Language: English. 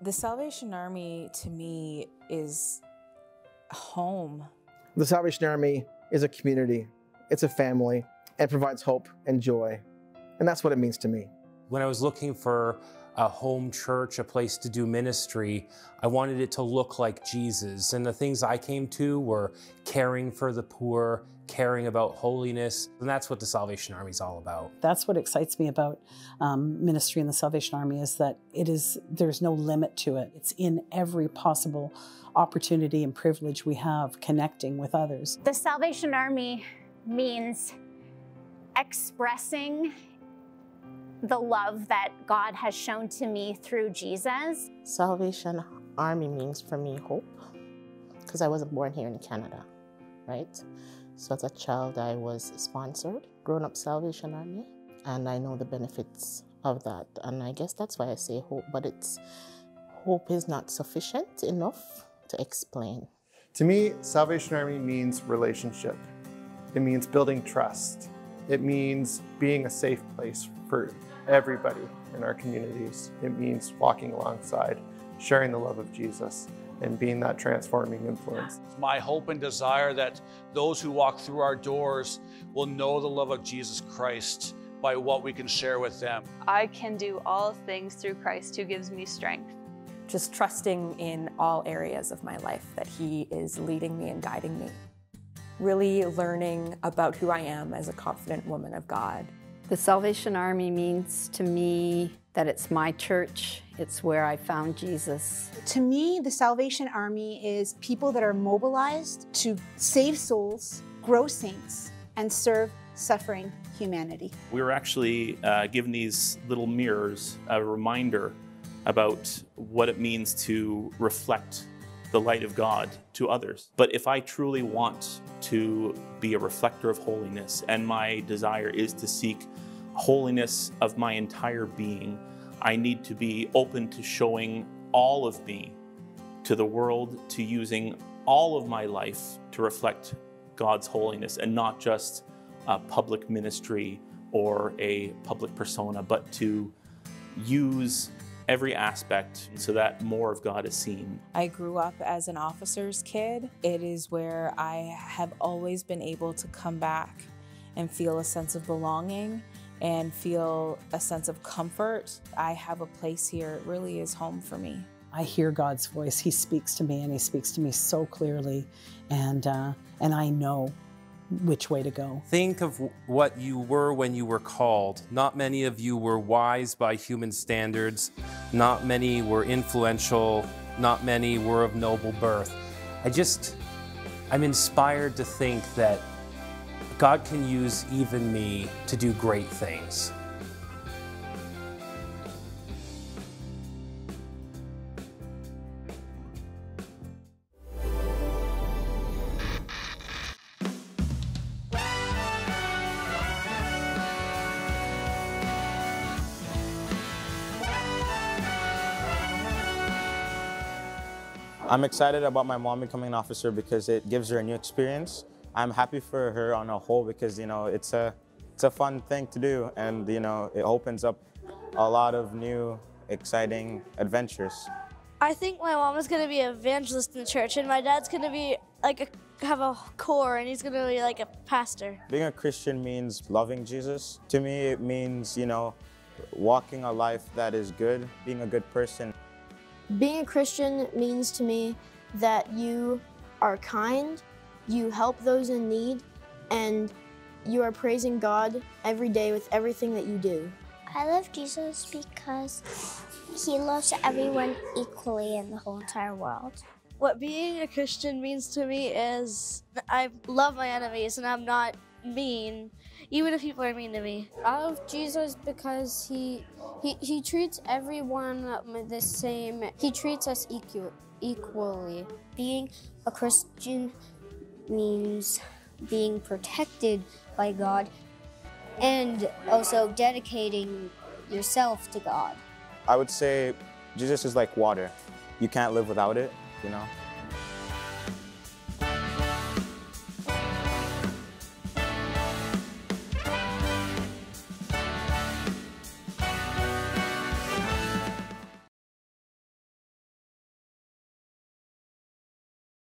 The Salvation Army to me is home. The Salvation Army is a community, it's a family, and provides hope and joy. And that's what it means to me. When I was looking for a home church, a place to do ministry, I wanted it to look like Jesus. And the things I came to were caring for the poor, caring about holiness. And that's what the Salvation Army is all about. That's what excites me about um, ministry in the Salvation Army is that it is, there's no limit to it. It's in every possible opportunity and privilege we have connecting with others. The Salvation Army means expressing the love that God has shown to me through Jesus. Salvation Army means for me hope because I wasn't born here in Canada, right? So as a child, I was sponsored, grown up Salvation Army, and I know the benefits of that. And I guess that's why I say hope, but it's hope is not sufficient enough to explain. To me, Salvation Army means relationship. It means building trust. It means being a safe place for everybody in our communities. It means walking alongside, sharing the love of Jesus, and being that transforming influence. It's my hope and desire that those who walk through our doors will know the love of Jesus Christ by what we can share with them. I can do all things through Christ who gives me strength. Just trusting in all areas of my life that He is leading me and guiding me. Really learning about who I am as a confident woman of God. The Salvation Army means to me that it's my church, it's where I found Jesus. To me, the Salvation Army is people that are mobilized to save souls, grow saints, and serve suffering humanity. We were actually uh, given these little mirrors, a reminder about what it means to reflect the light of God to others. But if I truly want to be a reflector of holiness and my desire is to seek holiness of my entire being, I need to be open to showing all of me to the world, to using all of my life to reflect God's holiness and not just a public ministry or a public persona, but to use every aspect so that more of God is seen. I grew up as an officer's kid. It is where I have always been able to come back and feel a sense of belonging and feel a sense of comfort. I have a place here. It really is home for me. I hear God's voice. He speaks to me and he speaks to me so clearly and, uh, and I know which way to go. Think of what you were when you were called. Not many of you were wise by human standards. Not many were influential. Not many were of noble birth. I just, I'm inspired to think that God can use even me to do great things. I'm excited about my mom becoming an officer because it gives her a new experience. I'm happy for her on a whole because, you know, it's a, it's a fun thing to do and, you know, it opens up a lot of new, exciting adventures. I think my mom is going to be an evangelist in the church and my dad's going to be like a, have a corps and he's going to be like a pastor. Being a Christian means loving Jesus. To me, it means, you know, walking a life that is good, being a good person. Being a Christian means to me that you are kind, you help those in need, and you are praising God every day with everything that you do. I love Jesus because he loves everyone equally in the whole entire world. What being a Christian means to me is I love my enemies and I'm not mean, even if people are mean to me. I love Jesus because he he, he treats everyone the same. He treats us equal, equally. Being a Christian means being protected by God and also dedicating yourself to God. I would say Jesus is like water. You can't live without it, you know?